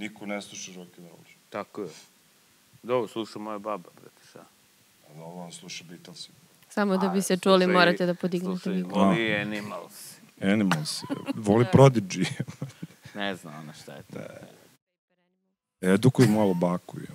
niko ne sluša rock and roll. Tako je. Dobro, sluša moja baba, brate, šta? Ali ovo on sluša Beatles. Samo da bi se čuli, morate da podignete mikrofon. Voli da. Animals. Animals. Voli da. Prodigy. ne znam ona šta je to. Da. Edukuj malo baku. Je.